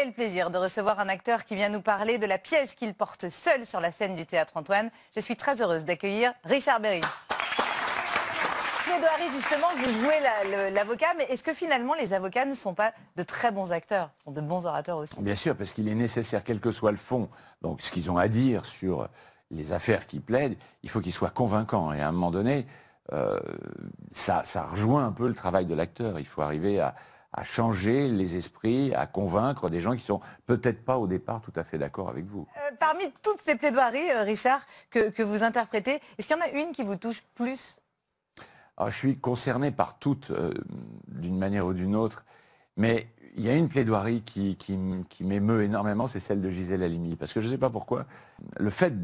quel plaisir de recevoir un acteur qui vient nous parler de la pièce qu'il porte seul sur la scène du théâtre Antoine. Je suis très heureuse d'accueillir Richard Berry. Plaidoirie, justement, vous jouez l'avocat, mais est-ce que finalement les avocats ne sont pas de très bons acteurs, sont de bons orateurs aussi? Bien sûr, parce qu'il est nécessaire, quel que soit le fond, donc ce qu'ils ont à dire sur les affaires qu'ils plaident, il faut qu'ils soient convaincants. Et à un moment donné, euh, ça rejoint un peu le travail de l'acteur. Il faut arriver à, à changer les esprits, à convaincre des gens qui sont peut-être pas au départ tout à fait d'accord avec vous. Euh, Parmi toutes ces plaidoiries, euh, Richard, que, que vous interprétez, est-ce qu'il y en a une qui vous touche plus? Alors, je suis concerné par toutes, euh, d'une manière ou d'une autre, mais il y a une plaidoirie qui, qui, m'émeut énormément, c'est celle de Gisèle Halimi. Parce que je ne sais pas pourquoi, le fait,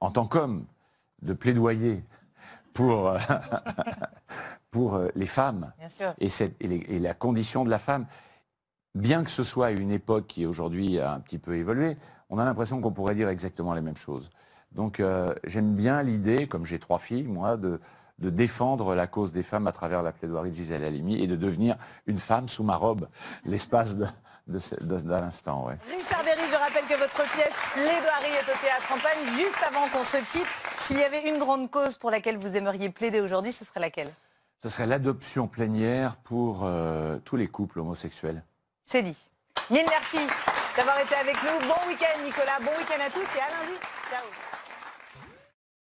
en tant qu'homme, de plaidoyer pour, pour euh, les femmes et, cette- et les- et la condition de la femme, bien que ce soit une époque qui aujourd'hui a un petit peu évolué, on a l'impression qu'on pourrait dire exactement les mêmes choses. Donc euh, j'aime bien l'idée, comme j'ai trois filles, moi, de, de défendre la cause des femmes à travers la plaidoirie de Gisèle Halimi et de devenir une femme sous ma robe l'espace de, de. Ouais. Richard Berry, je rappelle que votre pièce Plaidoirie est au théâtre Antoine. Juste avant qu'on se quitte, s'il y avait une grande cause pour laquelle vous aimeriez plaider aujourd'hui, ce serait laquelle? Ce serait l'adoption plénière pour euh, tous les couples homosexuels. C'est dit. Mille merci d'avoir été avec nous. Bon week-end, Nicolas. Bon week-end à tous et à lundi. Ciao.